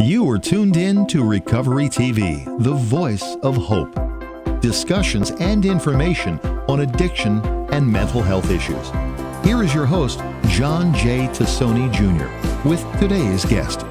You are tuned in to Recovery TV, the voice of hope. Discussions and information on addiction and mental health issues. Here is your host, John J. Tassoni Jr., with today's guest.